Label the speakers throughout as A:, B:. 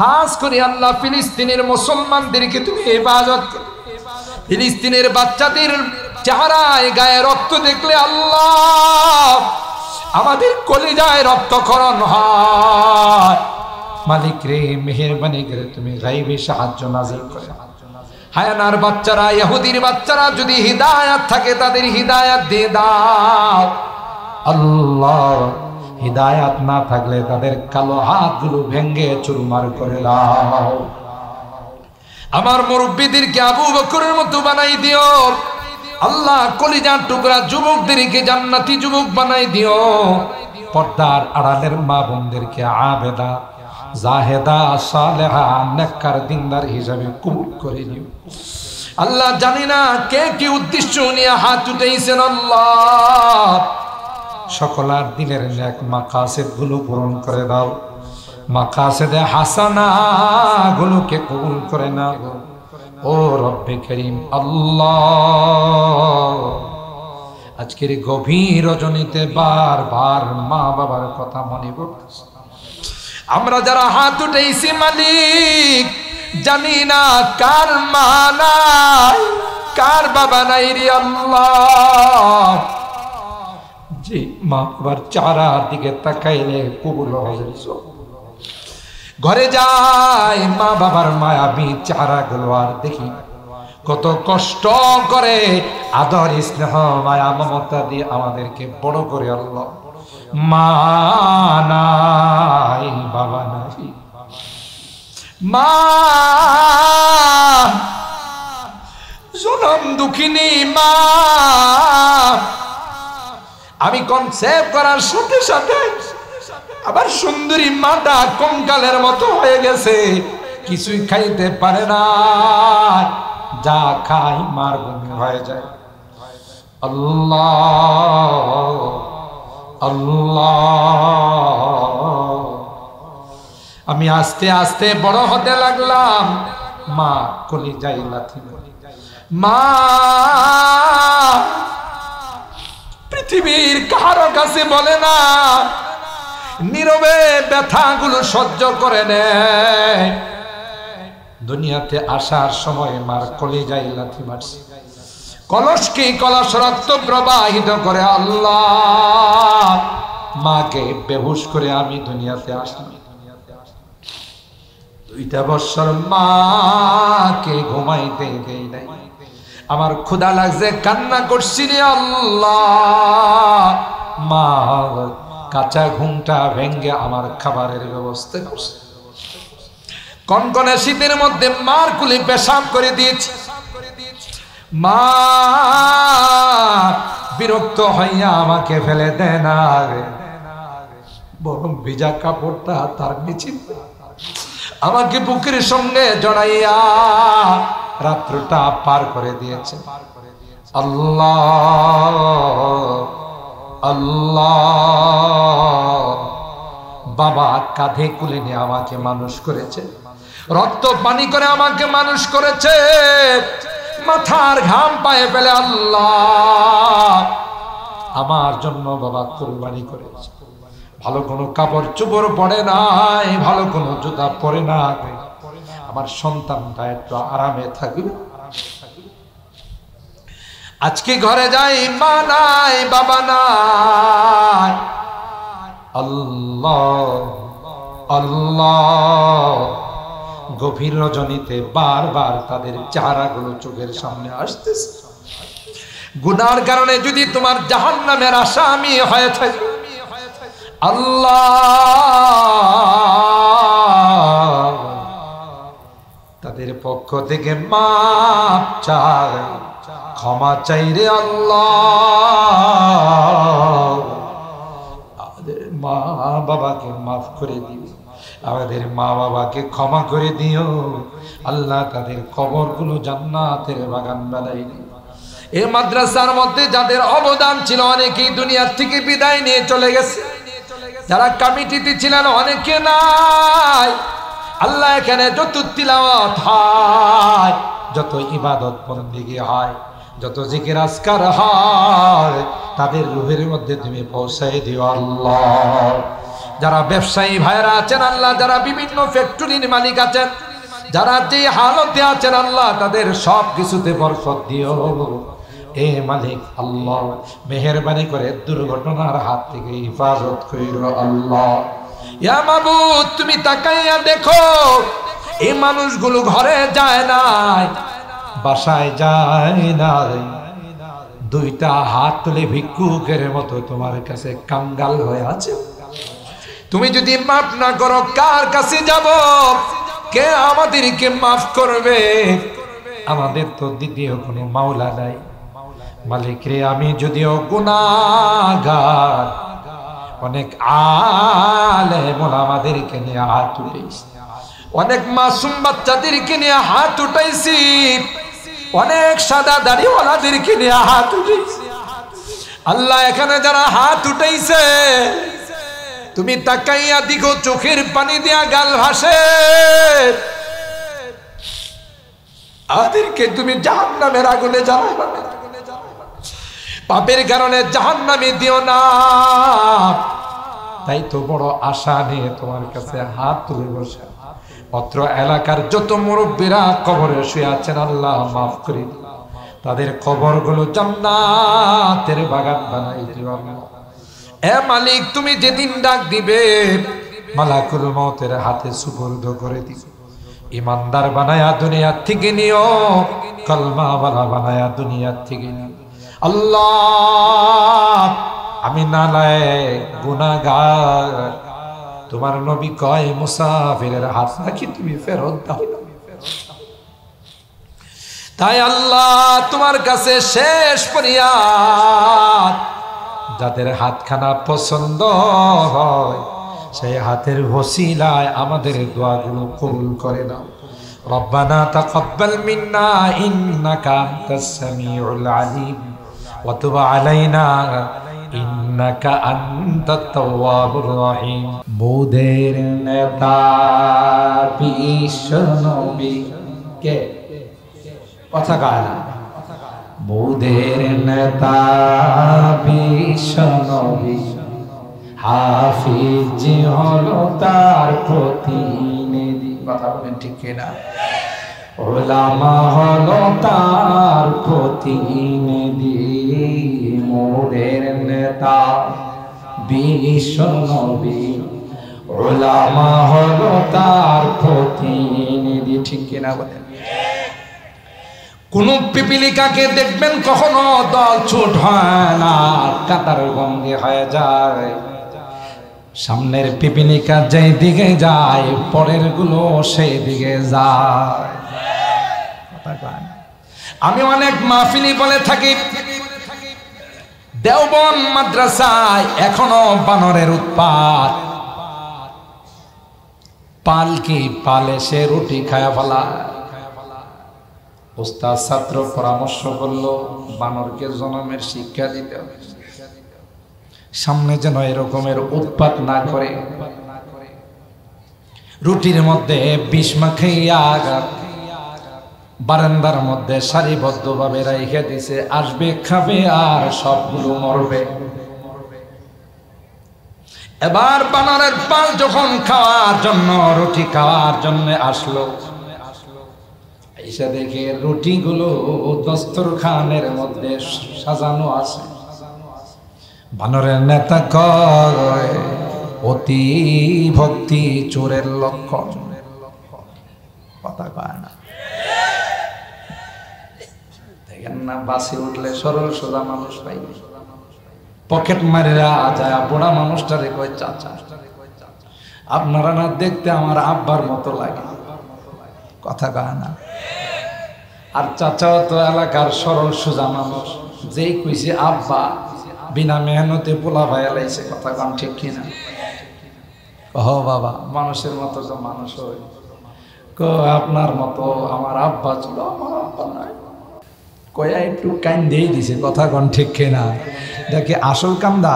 A: খাস করে আল্লাহ ফিলিস্তিনের মুসলমানদেরকে তুমি হেফাজত ফিলিস্তিনের বাচ্চাদের চেহারায় গায়ে রক্ত দেখলে আল্লাহ আমাদের কলিজায় রক্তক্ষরণ হয়। মালিক রে, মেহরবানি করে তুমি গাইবে, সাহায্য নাজিল করে। হায়ানার বাচ্চারা, ইহুদির বাচ্চারা যদি হিদায়াত থাকে, তাদের হিদায়াত দিয়ে দাও। আল্লাহ হিদায়াত না থাকলে তাদের কালো হাতগুলো ভেঙ্গে চুরমার করে দাও। আমার মুরব্বীদেরকে আবু বকরের মতো বানাই দিও। আল্লাহ কলিজার টুকরা যুবকদেরকে জান্নাতি যুবক বানাই দিও। পর্দার আড়ালের মা বোনদেরকে আবেদা, জাহেদা, সালেহা, নেককার দিনদার হিসাবে কবুল করে নিও। আল্লাহ জানি না কে কি উদ্দেশ্য নিয়ে হাত উঠেছেন আল্লাহ। সকলার দিলের নেক মাকাসেদগুলো পূরণ করে দাও। মাকাসেদে হাসানা গুলোকে কবুল করে নাও। ও রব্বে করিম আল্লাহ। আজকের গভীর রজনীতে বারবার মা বাবার কথা মনে পড়তেছে। আমরা যারা হাত উঠেছি মালিক, জানি না কার মা নাই, কার বাবা নাই রে আল্লাহ। যে মা বাবার চারার দিকে তাকাইলে কবুল হয়ে ঘরে যাই মা বাবার মায়াবী চারা গুলো আর দেখি কত কষ্ট করে আদর, স্নেহ, মায়া, মমতা দিয়ে আমাদেরকে বড় করে আল্লাহ। মা নাই, বাবা নাই। মা জনম দুঃখিনী মা আমি কনসেপ্ট করার সাথে সাথে আবার সুন্দরী মাটা কঙ্কালের মতো হয়ে গেছে। কিছুই খাইতে পারে না। যা খাই মার হয়ে যায়। আল্লাহ আল্লাহ। আমি আস্তে আস্তে বড় হতে লাগলাম। মা কলি যাই লাথি মা পৃথিবীর কারও কাছে বলে না। নীরবে ব্যথাগুলো সহ্য করে নেয়। দুনিয়াতে আসার সময় মার কলি যাই লাথি মারছে। কলসকে কলস, রক্ত প্রবাহিত করে আল্লাহ। মাকে বেহুশ করে আমি দুনিয়াতে আসলাম। দুইটা বছর মাকে ঘুমাইতে দেই নাই। আমার ক্ষুধা লাগছে, কান্না করছি রে আল্লাহ। মা, কাঁচা ঘুমটা ভেঙ্গে আমার খাবারের ব্যবস্থা করছে। কনকনে শীতের মধ্যে মার কুলি পেশাব করে দিয়েছি। মা, বিরক্ত হইয়া আমাকে ফেলে দেয় না রে। বরং ভিজা কাপড়টা তার নিচে। আমাকে বুকের সঙ্গে জড়াইয়া রাত্রটা পার করে দিয়েছে। আল্লাহ আল্লাহ। বাবা কাঁধে কুলে নিয়ে আমাকে মানুষ করেছে। রক্ত পানি করে আমাকে মানুষ করেছে। মাথার ঘাম পায়ে ফেলে আল্লাহ আমার জন্য বাবা কোরবানি করেছে। ভালো কোনো কাপড় চুপড় পরে নাই, ভালো কোনো জুতা পরে না আমার সন্তানটা একটু আরামে থাকবে। আজকে ঘরে যাই, মা নাই, বাবা নাই। আল্লাহ গভীর রজনীতে বারবার তাদের চেহারাগুলো চোখের সামনে আসতেছে। গুনার কারণে যদি তোমার জাহান নামের আসামি হয়ে থাকে, আল্লাহ। তাদের পক্ষ থেকে মাপ চাই ক্ষমা চাই রে আল্লাহ। আমাদের মা বাবাকে মাফ করে দিও। আমাদের মা বাবাকে ক্ষমা করে দিও। আল্লাহ তাদের খবরগুলো জান্নাতের বাগান বেলায় এই মাদ্রাসার মধ্যে যাদের অবদান ছিল, অনেকেই দুনিয়ার থেকে বিদায় নিয়ে চলে গেছে। যারা কমিটিতে ছিলেন, অনেকে নাই। আল্লাহ এখানে যত তিলাওয়াত হয়, যত ইবাদত বন্দিগি হয়, যত জিকির আজকার হয়, তাদের রুহের মধ্যে তুমি পৌঁছাই দিও আল্লাহ। যারা ব্যবসায়ী ভাইরা আছেন আল্লাহ, যারা বিভিন্ন ফ্যাক্টরির মালিক আছেন, যারা যে হালতে আছেন আল্লাহ, তাদের সব কিছুতে বরকত দিও। এ মালিক আল্লাহ, মেহরবানি করে দুর্ঘটনার হাত থেকে হিফাজত কইর আল্লাহ। ইয়া তুমি তাকাইয়া দেখো এই মানুষগুলো ঘরে যায় নাই, বাসায় যায় নাই। দুইটা হাত তুলে ভিক্ষুকের মতো তোমার কাছে কাঙ্গাল হয়ে আছে। তুমি যদি মাফ না করো, কার কাছে যাব? কে আমাদেরকে মাফ করবে? আমাদের তো দ্বিতীয় কোনো মাওলা নাই। মালিক রে, আমি যদিও গুনাগার অনেক আলে আমাদেরকে নিয়ে হাত উঠেছি অনেক মাসুম বাচ্চাদেরকে নিয়ে হাত উঠাইছি। অনেক সাদা দাড়িওয়ালাদেরকে নিয়ে হাত উঠেছি আল্লাহ, এখানে যারা হাত উঠাইছে, তুমি তাকাইয়া দিগো চোখের পানি দিয়া গাল ভাসে। আমাদেরকে তুমি জাহান নামের আগুনে জ্বালাইবা পাপের কারণে জাহান নামে দিও না। তাই তো বড় আশা নিয়ে তোমার কাছে হাত তুলে বসে অত্র এলাকার যত মুরব্বীরা কবরে শুয়ে আছেন, আল্লাহ মাফ করে তাদের কবরগুলো জান্নাতের বাগান বানাই দিও এ মালিক, তুমি যেদিন ডাক দিবে, মালাকুল মতের হাতে সুপর্দ করে দিবে ইমানদার বানায়া দুনিয়ার থেকে নিও, কলমা বালা বানায়া দুনিয়ার থেকে নিও। আল্লাহ আমি নালায় গুনাগার তোমার নবী কয় মুসাফিরের হাত নাকি তুমি ফেরত দাও তাই আল্লাহ তোমার কাছে শেষ ফরিয়াদ যাদের হাতখানা পছন্দ হয় সেই হাতের ওসিলায় আমাদের দোয়াগুলো কবুল করে নাও ربنا تقبل منا إنك أنت السميع العليم وتب علينا إنك أنت التواب الرحيم মোদের নেতা বিশ্বনবী কে কথা কয় না মোদের নেতা বিশ্বনবী হাফিজ হলো তার প্রতিনিধি কথা বলেন ঠিক কিনা ওলামা হলো তার প্রতিনিধি মোদের নেতা বিশ্বনবী ওলামা হলো তার প্রতিনিধি ঠিক কিনা বলেন? কোন পিপিলিকাকে দেখবেন কখনো দল ছুট হয় না কাতার বন্দি হয়ে যায়। সামনের পিপিলিকা যেই দিকে যায় পরেরগুলো সেই দিকে যায়। আমি অনেক মাহফিলি বলে থাকি। দেওবন মাদ্রাসায় এখনও বানরের উৎপাত। পালকি পালে সে রুটি খায়া ফেলা। ছাত্র পরামর্শ করল, বানরকে জনমের শিক্ষা দিতে সামনে যেন এরকমের উৎপাত না করে। রুটির মধ্যে বিষ মাখাইয়া বারান্দার মধ্যে সারিবদ্ধভাবে রেখে দিছে, আসবে, খাবে আর সবগুলো মরবে। এবার বানরের পাল যখন খাওয়ার জন্য, রুটি খাওয়ার জন্য আসলো। এসে দেখে রুটিগুলো দস্তরখানের মধ্যে সাজানো আছে। বানরের নেতা কয়, অতি ভক্তি চোরের লক্ষণ। কথা কয় না দেখেন না বাসে উঠলে সরল সোজা মানুষ পাই পকেট মারিরা যায় বুড়া মানুষটারে কয়, চাচা, আপনারা না দেখতে আমার আব্বার মতো লাগে। কথা কয় না। আর চাচাও তো এলাকার সরল সোজা মানুষ, যেই কইছে, আব্বা, বিনা মেহনতে পোলা ভাই লাইছে। কথা কম ঠিক কিনা? হ বাবা, মানুষের মতো তো মানুষ হয়। আপনার মতো আমার আব্বা ছিল, আমার আব্বা নাই। কয়া একটু কান দিয়ে দিছে, কথা কন ঠিক কিনা? দেখে আসল কান্দা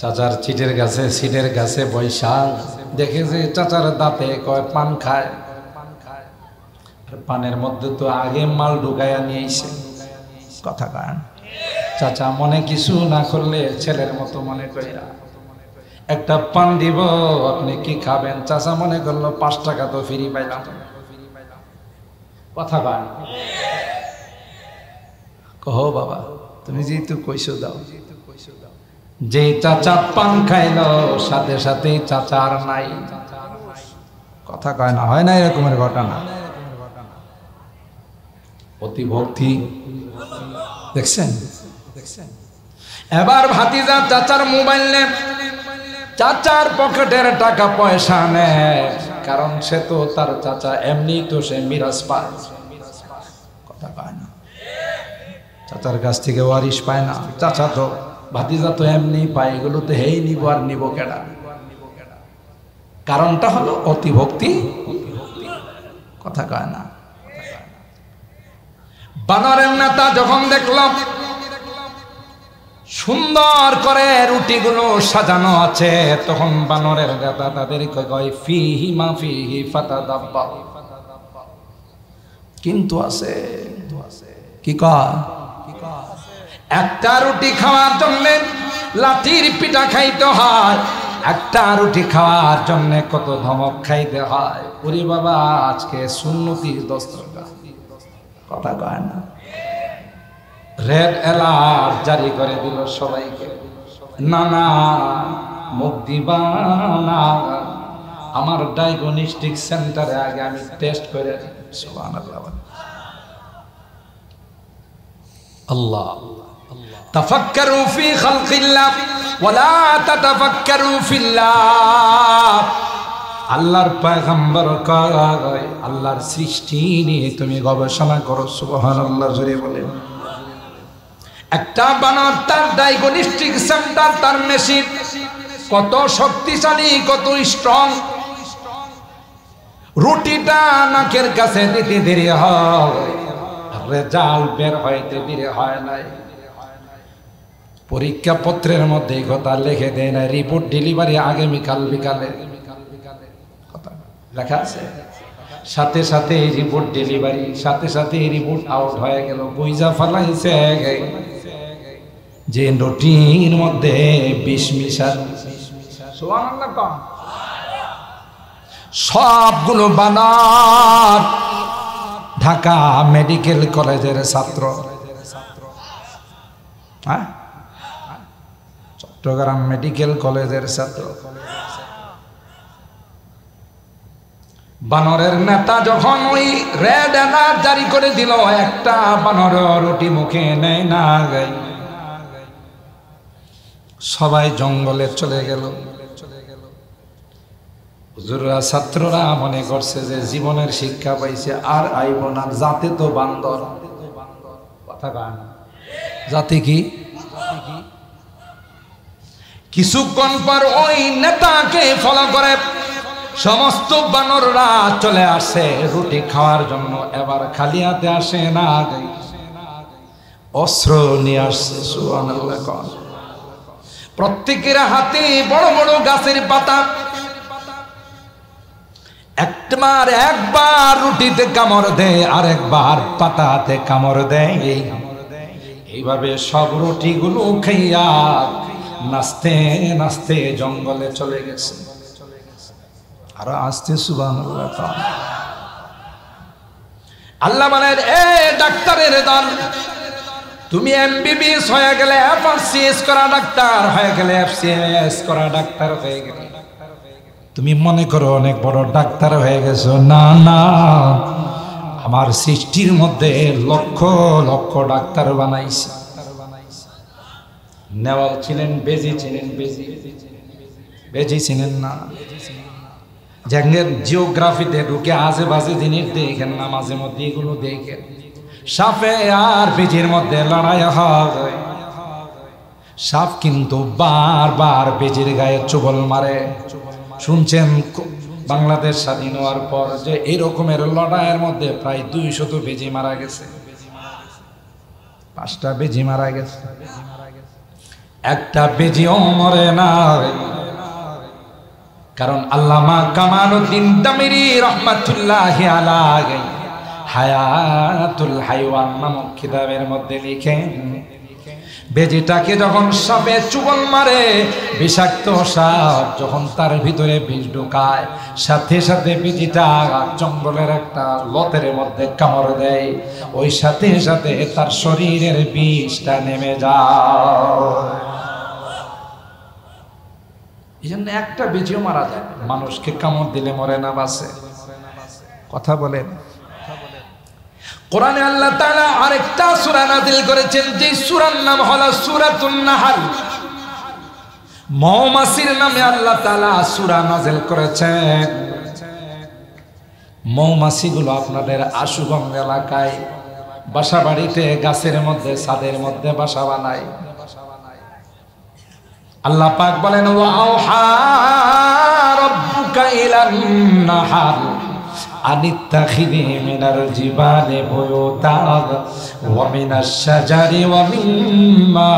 A: চাচার চিটের গাছে, সিটের গাছে বৈশাখ দেখে যে চাচার দাঁতে কয় পান খায়। পানের মধ্যে তো আগে মাল ঢুকাইয়া নিয়েছে কথা কান। চাচা মনে কিছু না করলে ছেলের মতো মনে করিয়া একটা পান দিব, আপনি কি খাবেন? চাচা মনে করল, পাঁচ টাকা তো ফ্রি পাইলাম। কথা পান কহ বাবা, তুমি যেহেতু কইসো দাও। যে চাচা পান খাইল সাথে সাথে চাচার নাই। কথা কয় না, হয় না এরকমের ঘটনা? অতি ভক্তি। দেখছেন? দেখছেন এবার ভাতিজা চাচার মোবাইল নে চাচার পকেটের টাকা পয়সা নেয়। কারণ সে তো তার চাচা, এমনি তো সে মিরাজ পায়। কথা পায় না। চাচার কাছ থেকে ওয়ারিশ পায় না। চাচা তো, ভাতিজা তো এমনি পায় এগুলো তো হেই নিব আর নিব কেডা? কারণটা হলো অতি ভক্তি। কথা কয় না। বানরের নেতা যখন দেখলাম সুন্দর করে রুটিগুলো সাজানো আছে, তখন বানরের নেতা তাদেরকে কয় ফাতা কিন্তু আছে কি কয়? একটা রুটি খাওয়ার জন্য লাঠির পিঠা খাইতে হয়, একটা রুটি খাওয়ার জন্য কত ধমক খাইতে হয়। ওরে বাবা, আজকে সুন্নতির দস্তরখান কথা কয় না। রেড অ্যালার্ট জারি করে দিল সবাইকে। নানা না মুখ দিবা না। আমার ডায়াগনস্টিক সেন্টারে আগে আমি টেস্ট করে সুবহানাল্লাহ আল্লাহ। তাফাক্কারু ফি খালকিল্লাহ ওয়ালা তাতাফাক্কারু ফিল্লাহ। আল্লাহর পয়গম্বর কয়, আল্লাহর সৃষ্টি নিয়ে তুমি গবেষণা করো, সুবহানাল্লাহ জোরে বলেন। একটা বানর তার ডায়াগনস্টিক সেন্টার তার মেশিন কত শক্তিশালী, কত স্ট্রং রুটিটা নাকের কাছে দিতে দেরি হয়। রেজাল্ট বের হইতে দেরি হয় নাই। পরীক্ষা পত্রের মধ্যে কথা লিখে দেয় না রিপোর্ট ডেলিভারি আগামীকাল বিকালে। লেখা আছে? সাথে সাথে রিপোর্ট ডেলিভারি সাথে সাথে রিপোর্ট আউট হয়ে গেল। বইজা ফালাইছে যে রুটির মধ্যে বিষ মিশাল সবগুলো বানার ঢাকা মেডিকেল কলেজের ছাত্র। হ্যাঁ? চট্টগ্রাম মেডিকেল কলেজের ছাত্র। বানরের নেতা যখন ওই রেড অ্যালার্ট জারি করে দিল একটা বানর রুটি মুখে নেয় না গাই সবাই জঙ্গলে চলে গেল। হুজুররা, ছাত্ররা মনে করছে যে জীবনের শিক্ষা পাইছে, আর আইব না, জাতে তো বান্দর। কথা জাতি কি? কিছুক্ষণ পর ওই নেতাকে ফলো করে সমস্ত বানররা চলে আসে রুটি খাওয়ার জন্য। এবার খালি হাতে আসে না। অস্ত্র নিয়ে আসছে প্রত্যেকের হাতে বড় বড় গাছের পাতা। একবার একবার রুটিতে কামড় দেয় আর একবার পাতাতে কামড় দেয়। এইভাবে সব রুটিগুলো খাইয়া নাচতে নাচতে জঙ্গলে চলে গেছে। আর আসতে সুবান আল্লাহ মানে এ ডাক্তারের দল তুমি এমবিবিএস হয়ে গেলে এফআরসিএস করা ডাক্তার, হয়ে গেলে এফসিএস করা ডাক্তার হয়ে গেলে। তুমি মনে করো অনেক বড় ডাক্তার হয়ে গেছো। না না, আমার সৃষ্টির মধ্যে লক্ষ লক্ষ ডাক্তার বানাইছে। নেওয়াল ছিলেন, বেজি ছিলেন, বেজি। বেজি ছিলেন না। জাঙ্গের জিওগ্রাফিতে ঢুকে আজে বাজে জিনিস দেখেন না মাঝে মধ্যে এগুলো দেখেন। সাপে আর বেজির মধ্যে লড়াই হয়। সাপ কিন্তু বারবার বেজির গায়ে চুবল মারে। শুনছেন বাংলাদেশ স্বাধীন হওয়ার পর যে এরকমের লড়াইয়ের মধ্যে প্রায় দুই শত বেজি মারা গেছে। পাঁচটা বেজি মারা গেছে। একটা বেজিও মরে না কারণ আল্লামা কামালউদ্দিন দামিরি রহমাতুল্লাহ আলাইহি। হায়াতুল হাইওয়ান নামক কিতাবের মধ্যে লিখেন, বেজিটাকে যখন সাপে চুবল মারে, বিষাক্ত সাপ যখন তার ভিতরে বিষ ঢুকায়, সাথে সাথে বেজিটা জঙ্গলের একটা লতের মধ্যে কামড় দেয়। ওই সাথে সাথে তার শরীরের বিষটা নেমে যায়। এই জন্য একটা বেজিও মারা যায়। মানুষকে কামড় দিলে মরে না বাসে কথা বলেন। কোরআনে আল্লাহ তাআলা আরেকটা সূরা নাযিল করেছেন, যে সূরার নাম হলো সূরাতুন নাহল। মৌমাছির নামে আল্লাহ তাআলা সূরা নাযিল করেছেন। মৌমাছিগুলো আপনাদের আশুগঞ্জ এলাকায় বাসা বাড়িতে গাছের মধ্যে, ছাদের মধ্যে বাসা বানায়। আল্লাহ পাক বলেন ওয়াহা রাব্বুকা ইলান নাহাল। আনিত্তাখিদি মিনাল জিবালি বুয়ুতান ওয়া মিনাশ শাজারি ওয়া মিম্মা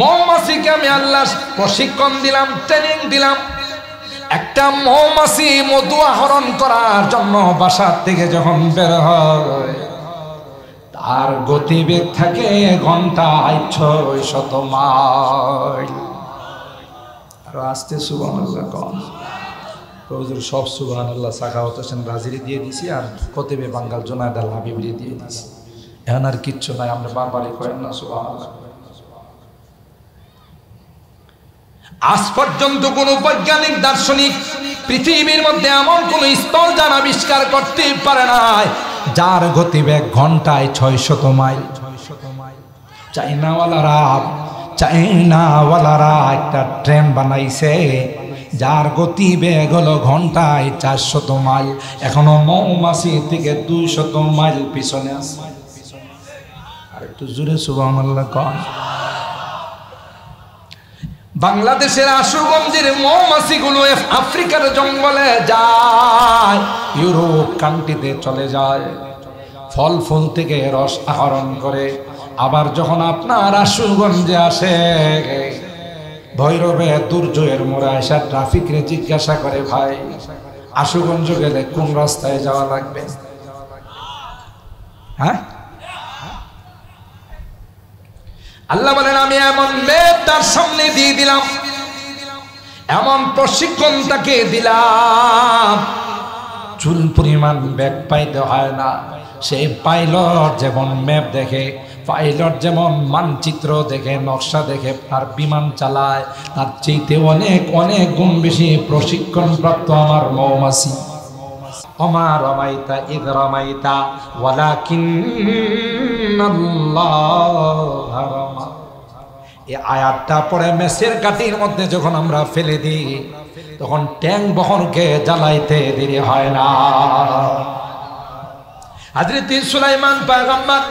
A: মৌমাছিকে আমি আল্লাহ প্রশিক্ষণ দিলাম, ট্রেনিং দিলাম। একটা মৌমাছি মধু আহরণ করার জন্য বাসার থেকে যখন বের হয়, তার গতিবেগ থাকে ঘন্টায় ছয় শত মাইল। আরও আসতে সুবান আল্লাহ কম প্রভুজুর সব সুবান আল্লাহ সাখাওয়াত হোসেন রাজিরি দিয়ে দিছি আর কতিবে বাঙ্গাল জোনায়দ আল হাবিবরি দিয়ে দিছি। এখন আর কিচ্ছু নাই, আমরা বারবারই করেন না সুবান আল্লাহ আজ পর্যন্ত কোন বৈজ্ঞানিক, দার্শনিক পৃথিবীর মধ্যে এমন কোন স্থল যার আবিষ্কার করতে পারে নাই, যার গতিবেগ ঘন্টায় ছয় শত মাইল। ছয় শত মাইল চাইনাওয়ালারা চাইনাওয়ালারা একটা ট্রেন বানাইছে, যার গতি গতিবেগ হলো ঘন্টায় চারশত মাইল। এখনও মৌমাছি থেকে দুইশত মাইল পিছনে আছে। একটু জুড়ে সুবাহ কন। বাংলাদেশের আশুগঞ্জের মৌমাছিগুলো আফ্রিকার জঙ্গলে যায়, ইউরোপ কান্ট্রিতে চলে যায়। ফল ফুল থেকে রস আহরণ করে। আবার যখন আপনার আশুগঞ্জে আসে, ভৈরবে দুর্জয়ের মোড়ে আসা ট্রাফিকরে জিজ্ঞাসা করে, ভাই, আশুগঞ্জ গেলে কোন রাস্তায় যাওয়া লাগবে? হ্যাঁ? আল্লাহ বলেন, আমি এমন মেয়ে তার সামনে দিয়ে দিলাম। এমন প্রশিক্ষণ তাকে দিলাম। চুল পরিমাণ ব্যাগ পাইতে হয় না। সেই পাইলট যেমন ম্যাপ দেখে পাইলট যেমন মানচিত্র দেখে, নকশা দেখে, তার বিমান চালায়, তার চেয়েতে অনেক অনেক গুণ বেশি প্রশিক্ষণ প্রাপ্ত আমার মৌমাছি। অমা রমাইতা ইদ রমাইতা ওয়ালাকিন এই আয়াতটা পরে মেসের কাটির মধ্যে যখন আমরা ফেলে দিই, তখন ট্যাং বহরকে জ্বালাইতে দেরি হয় না। হাজরত সুলাইমান পায়গাম্বার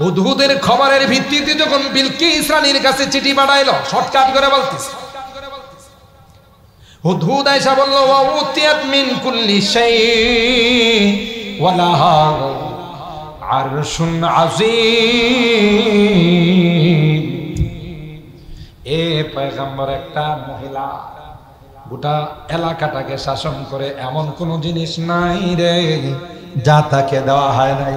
A: হুদহুদের খবরের ভিত্তিতে যখন বিলকিস রানীর কাছে চিঠি পাঠাইলো, শর্টকাট করে বলতেছে। হুদহুদ আয়সা বলল ওয়া উতিয়াত মিন কুল্লি শাই ওয়ালাহা আরশুন আজিম এ পয়গম্বর, একটা মহিলা গোটা এলাকাটাকে শাসন করে, এমন কোন জিনিস নাই রে, যা তাকে দেওয়া হয় নাই।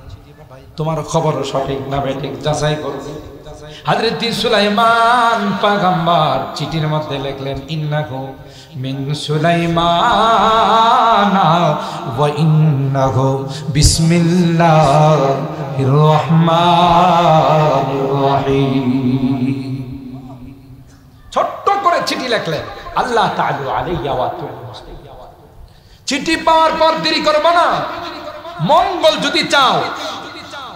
A: তোমার খবর সঠিক না বেঠিক যাচাই করবে হযরত সুলাইমান পাগাম্বার চিঠির মধ্যে লিখলেন, ইন্নাহু মিন সুলাইমান ওয়া ইন্নাহু বিসমিল্লাহির রহমানির রহিম। ছোট্ট করে চিঠি লিখলেন, আল্লাহ তাআলা আলাইয়া ওয়া চিঠি পাওয়ার পর দেরি করব না। মঙ্গল যদি চাও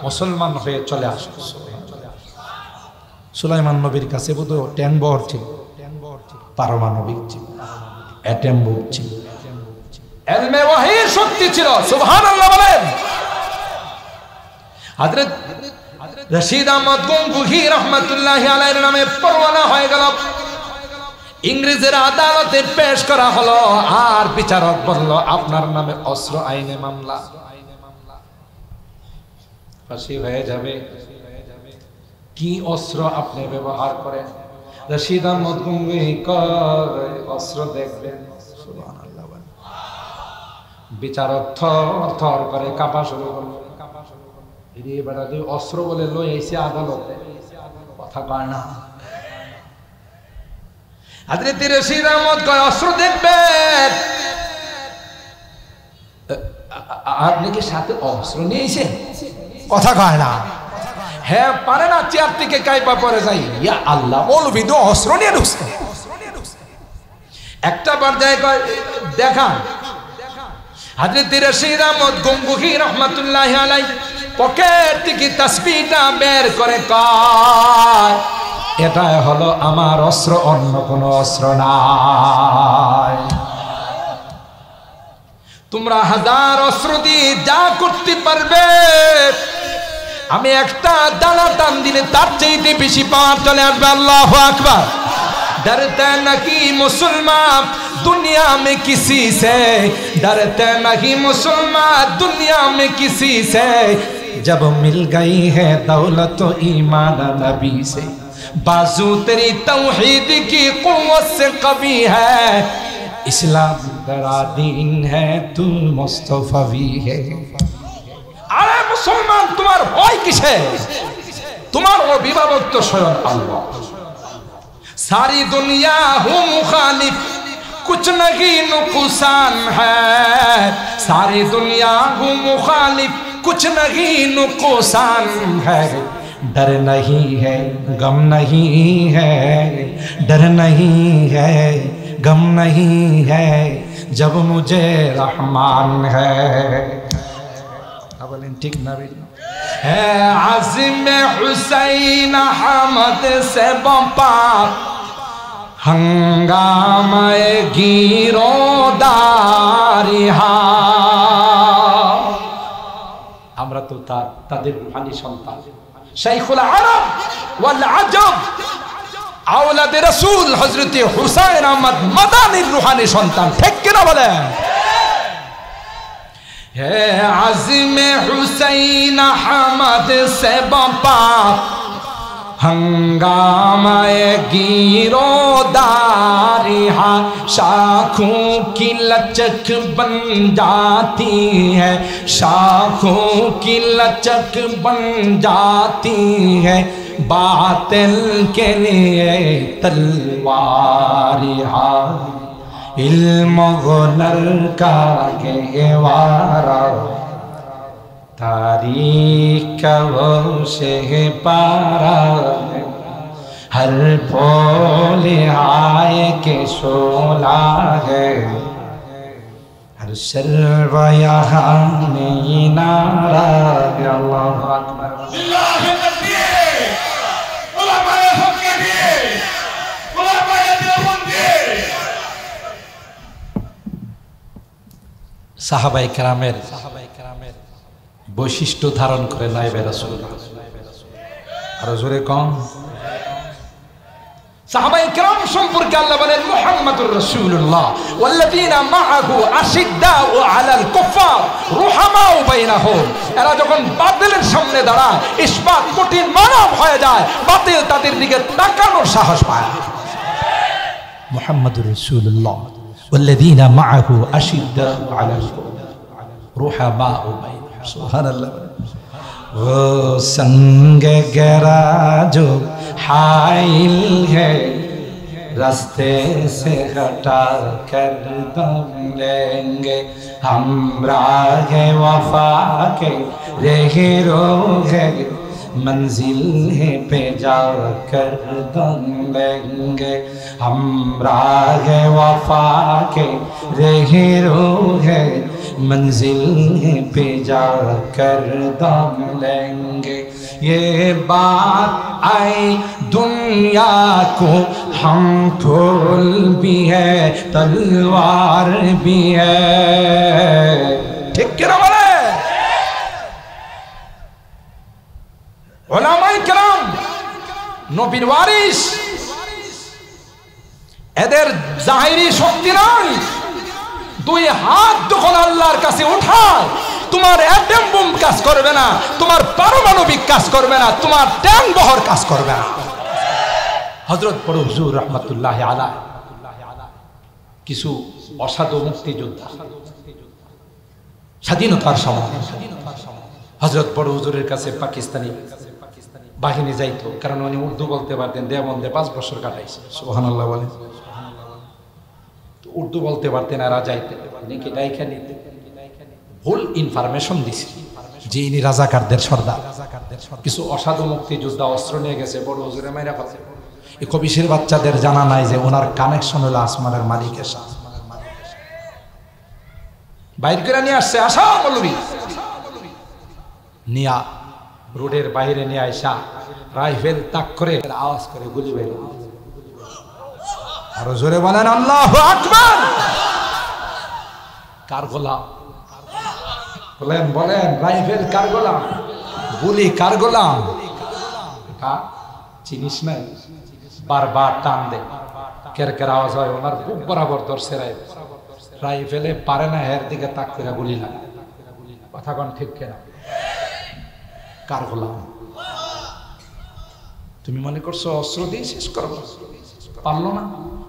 A: মুসলমান হয়ে চলে আসো। সুলাইমান নবীর কাছে বোধ ট্যাং ছিল, পারমাণবিক ছিল ছিল। এলমে শক্তি ছিল বলেন। রশিদ আহমদ গঙ্গুহি নামে পরোয়ানা হয়ে গেল। ইংরেজের আদালতে পেশ করা হলো, আর বিচারক বলল, আপনার নামে অস্ত্র আইনে মামলা। ফাঁসি হয়ে যাবে। কি অস্ত্র আপনি ব্যবহার করেন? রশিদ আহমদ গঙ্গুহি কয় অস্ত্র দেখবেন। বিচারক থর করে কাঁপা শুরু করল। বেড়া তুই অস্ত্র বলে লই আইসি আদালতে। কথা কয় না। হাজরত কয়, অস্ত্র দেখবেন আপনি কি সাথে অস্ত্র নিয়েছেন
B: কথা কয় না।
A: হ্যাঁ পারে না চেয়ার থেকে কাইপা পরে যাই? ইয়া আল্লাহ
B: মৌলবি তো অস্ত্র নিয়ে ঢুকছে।
A: একটা পর্যায়ে কয়, দেখান। হাজরত রশিদ আহমদ গঙ্গুহি রহমাতুল্লাহ আলাই পকেট থেকে তাসবিটা বের করে কয় এটা হলো আমার অস্ত্র, অন্য কোনো অস্ত্র নাই। تمرا তোমরা হাজার جا দিয়ে پر بے ہمیں اکتا دانا تان টান দিলে তার চাইতে বেশি পাওয়ার চলে আসবে اللہ اکبر ڈرتے نہیں مسلمان دنیا میں کسی سے ڈرتے نہیں مسلمان دنیا میں کسی سے جب مل گئی ہے دولت و ایمان نبی سے بازو تیری توحید کی قوت سے قوی ہے ইসলাম গড়া দিন হ্যাঁ তু মোস্তফাবি আরে মুসলমান তোমার ভয় কিসে তোমার অভিভাবক তো স্বয়ং আল্লাহ সারি দুনিয়া হু মুখালিফ کچھ نہیں نقصان ہے ساری دنیا ہوں مخالف کچھ نہیں نقصان ہے ڈر نہیں ہے غم نہیں ہے ڈر نہیں ہے गम नहीं है जब मुझे रहमान है बोलें ठीक ना है आजिम हुसैन अहमद से बपा हंगामाए गिरो দারিহা আমরা তো তার তাদের রুহানি সন্তান শাইখুল আরব ওয়াল আজব আওলাদে রসুল হযরত হুসাইন আহমদ মাদানির রুহানি সন্তান, ঠিক কিনা বলেন? হে আজিমে হুসাইন আহমদ, সে বাপা ہنگام گیرو دارہا شاخوں کی لچک بن جاتی ہے۔ شاخوں کی لچک بن جاتی ہے۔ باطل کے لیے تلوارہا علم غنر کا گہوارہ۔ تاریخ کا وہ شہ پارا ہر پول آئے کے شولا ہے ہر سلو
C: یہاں میں نارا ہے اللہ اکبر صحابہ کرامیر
A: صحابہ کرامیر বৈশিষ্ট্য ধারণ করে নাইবে রাসুল্লাহ আরও জোরে কম সাহাবাই কেরাম সম্পর্কে আল্লাহ বলেন, মুহাম্মাদুর রাসূলুল্লাহ, ওয়াল্লাযীনা মাআহু আশিদ্দাউ আলাল কুফার রুহামাউ বাইনাহুম। এরা যখন বাতিলের সামনে দাঁড়ায় ইসবাত কঠিন মানব হয়ে যায়, বাতিল তাদের দিকে তাকানোর সাহস পায় মুহাম্মাদুর রাসূলুল্লাহ, ওয়াল্লাযীনা মাআহু আশিদ্দাউ আলাল কুফার রুহামাউ বাইনাহুম। سبحان اللہ وہ سنگ گرا جو حائل ہے رستے سے ہٹا کر دم لیں گے ہم راہ وفا کے رہے رو ہے منزل ہے پہ جا کر دم لیں گے ہم راہ وفا کے رہے رو ہے۔ منزل پہ جا کر دم لیں گے۔ یہ بات آئی دنیا کو، ہم پھول بھی ہے، تلوار بھی ہے۔ ٹھیک کرو علماء کرام نو بن وارش এদের জাহিরি শক্তি নাই। দুই হাত যখন আল্লাহর কাছে উঠায়, তোমার অ্যাটম বোম কাজ করবে না, তোমার পারমাণবিক কাজ করবে না, তোমার ট্যাং বহর কাজ করবে না। হজরত বড় হুজুর রহমতুল্লাহ আলা কিছু অসাধু মুক্তিযোদ্ধা। স্বাধীনতার সময়। হজরত বড় হুজুরের কাছে পাকিস্তানি বাহিনী যাইতো, কারণ উনি উর্দু বলতে পারতেন দেবন্দে পাঁচ বছর কাটাইছে। সুবহানাল্লাহ বলেন। তো উর্দু বলতে পারতেন এরা যাইতেন নাকি ডাইখা নিতে। ভুল ইনফরমেশন দিছে যে ইনি রাজাকারদের সর্দার। কিছু অসাধু মুক্তিযোদ্ধা অস্ত্র নিয়ে গেছে বড় হুজুরে মাইরা ফেলছে এই কবিশের বাচ্চাদের জানা নাই যে ওনার কানেকশন হলো আসমানের মালিকের সাথে। বাইর করে নিয়ে আসছে আসা বলবি নিয়া রোডের বাইরে নিয়ে আইসা রাইফেল তাক করে আওয়াজ করে গুলি বের আরও জোরে বলেন আল্লাহ আকবার! কার গোলাম? বলেন বলেন রাইফেল কার গোলাম? গুলি কার গোলাম? চিনিস নাই? বারবার টান দে। কের কের আওয়াজ হয় ওনার বুক বরাবর ধরছে রাইফেল। রাইফেলে পারে না হের দিকে তাক করে গুলি লাগে কথা কোন ঠিক কেনা? কার গোলাম? তুমি মনে করছ অস্ত্র দিয়ে শেষ করব? পারল না?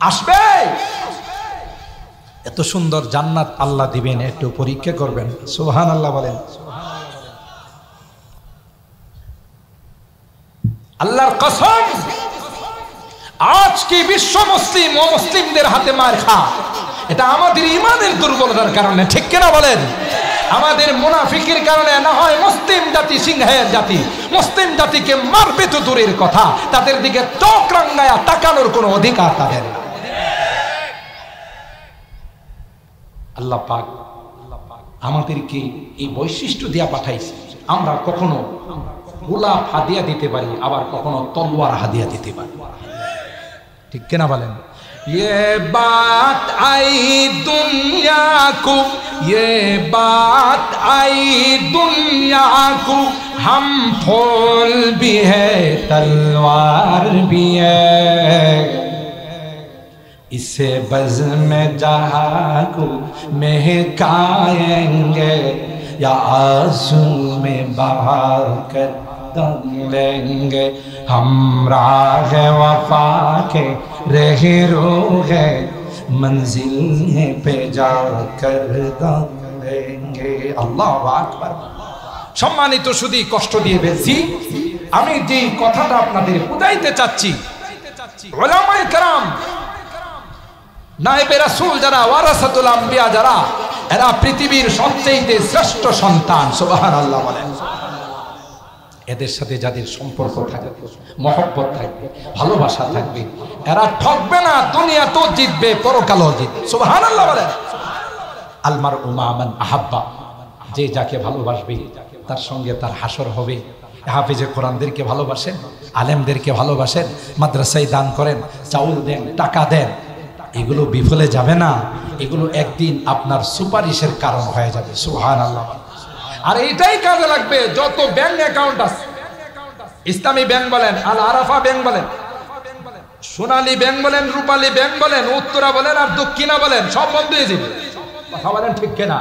A: আসবে? এত সুন্দর জান্নাত আল্লাহ দিবেন, একটু পরীক্ষা করবেন। সুবহান আল্লাহ বলেন। আল্লাহর কসম, আজ কি বিশ্ব মুসলিম ও মুসলিমদের হাতে মার খা এটা আমাদের ইমানের দুর্বলতার কারণে, ঠিক কিনা বলেন? আমাদের মুনাফিকের কারণে না হয় মুসলিম জাতি সিংহের জাতি, মুসলিম জাতিকে মারবে তো দূরের কথা, তাদের দিকে চোখ রাঙ্গায়া তাকানোর কোনো অধিকার তাদের নেই। আল্লাহ পাক আমাদেরকে এই বৈশিষ্ট্য দিয়া পাঠাইছে আমরা কখনো গোলাপ হাদিয়া দিতে পারি আবার কখনো তলোয়ার হাদিয়া দিতে পারি ঠিক কিনা বলেন ये बात आई दुनिया को ये बात आई दुनिया को हम फूल भी है तलवार भी है اسے بز میں جہاں مہکائیں گے یا آنسو میں بہا کر دم لیں گے۔ ہم راہ وفا کے رہ رو گئے منزل پہ جا کر دم لیں گے۔ اللہ اکبر۔ সম্মানিত শুধু কষ্ট দিয়ে বেশি আমি যে কথাটা আপনাদের বোঝাইতে চাচ্ছি، ওলামায়ে کرام নায়েবে রাসূল যারা, ওয়ারাসাতুল আম্বিয়া যারা, এরা পৃথিবীর সবচেয়ে শ্রেষ্ঠ সন্তান, সুবহানাল্লাহ বলেন। এদের সাথে যাদের সম্পর্ক থাকবে, মহব্বত থাকবে, ভালোবাসা থাকবে, এরা ঠকবে না, দুনিয়া তো জিতবে, পরকালও জিতবে, সুবহানাল্লাহ বলেন। আলমার উমামান আহাব্বা, যে যাকে ভালোবাসবে, তার সঙ্গে তার হাসর হবে। হাফিজে কোরআনদেরকে ভালোবাসেন, আলেমদেরকে ভালোবাসেন, মাদ্রাসায় দান করেন, চাউল দেন, টাকা দেন এগুলো বিফলে যাবে না। এগুলো একদিন আপনার সুপারিশের কারণ হয়ে যাবে। সুহান আল্লাহ আর এটাই কাজে লাগবে, যত ব্যাংক অ্যাকাউন্ট আছে। ইসলামী ব্যাংক বলেন, আল আরাফা ব্যাংক বলেন, সোনালী ব্যাংক বলেন, রূপালী ব্যাংক বলেন, উত্তরা বলেন, আর দক্ষিণা বলেন, সব বন্ধ হয়ে যাবে। কথা বলেন ঠিক কেনা?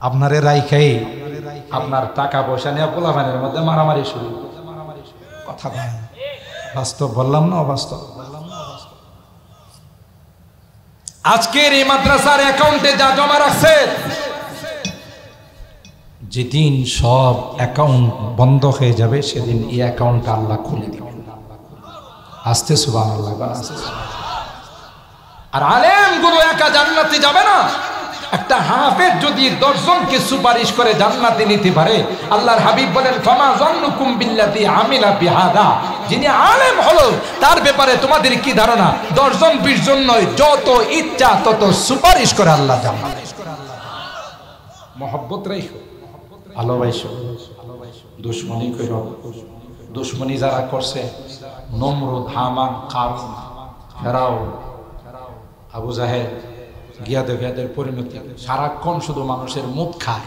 A: আপনারে রাইখাই আপনার টাকা পয়সা নিয়ে পোলাপানের মধ্যে মারামারি শুরু। কথা বলেন। বাস্তব বললাম না অবাস্তব? আজকের এই মাদ্রাসার অ্যাকাউন্টে যা জমা রাখছে, যেদিন সব অ্যাকাউন্ট বন্ধ হয়ে যাবে, সেদিন এই অ্যাকাউন্ট আল্লাহ খুলে দিবেন। আসতে সুবাহ আর আলেমগুলো একা জান্নাতে যাবে না। একটা হাফেজ যদি দশজনকে সুপারিশ করে জান্নাতে নিতে পারে, আল্লাহর হাবিব বলেন, ফামা জন্নুকুম বিল্লাতি আমিলা বিহাদা। যিনি আলেম হলো তার ব্যাপারে তোমাদের কি ধারণা? দশজন বিশ জন নয়, যত ইচ্ছা তত সুপারিশ করে আল্লাহ মহব্বত রাইখো। দুশ্মনী দুশ্মনী যারা করছে ফেরাও, আবু জাহেদ পরিণতি, সারাক্ষণ শুধু মানুষের মুখ খায়।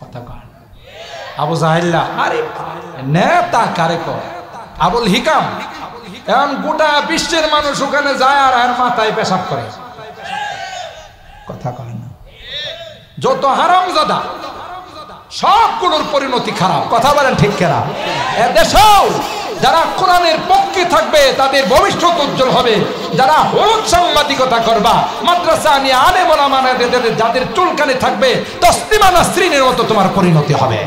A: কথা কয়। আবু জাহেল্লা আরে নেতা কারে কয়? আবুল হিকাম। এখন গোটা বিশ্বের মানুষ ওখানে যায় আর আর মাথায় পেশাব করে। কথা কয় না। যত হারামজাদা, সবগুলোর পরিণতি খারাপ। কথা বলেন ঠিক কেনা? দেশেও যারা কোরআনের পক্ষে থাকবে, তাদের ভবিষ্যৎ উজ্জ্বল হবে। যারা হলুদ সাংবাদিকতা করবা, মাদ্রাসা নিয়ে আলে বলা মানে যাদের চুলকানে থাকবে তসলিমানা স্ত্রীনের মতো তোমার পরিণতি হবে।